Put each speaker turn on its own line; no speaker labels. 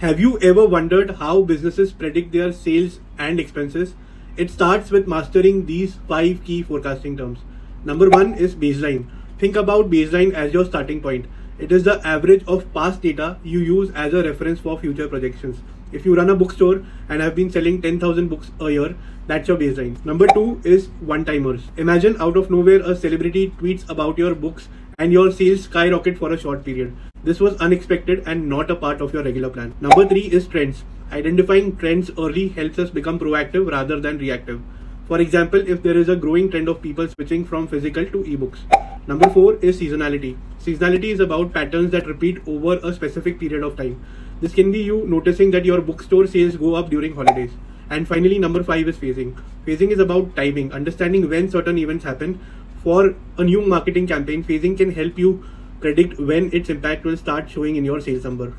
Have you ever wondered how businesses predict their sales and expenses? It starts with mastering these five key forecasting terms. Number one is baseline. Think about baseline as your starting point. It is the average of past data you use as a reference for future projections. If you run a bookstore and have been selling 10,000 books a year, that's your baseline. Number two is one timers. Imagine out of nowhere a celebrity tweets about your books and your sales skyrocket for a short period. This was unexpected and not a part of your regular plan. Number three is trends. Identifying trends early helps us become proactive rather than reactive. For example, if there is a growing trend of people switching from physical to ebooks. Number four is seasonality. Seasonality is about patterns that repeat over a specific period of time. This can be you noticing that your bookstore sales go up during holidays. And finally, number five is phasing. Phasing is about timing, understanding when certain events happen for a new marketing campaign, phasing can help you predict when its impact will start showing in your sales number.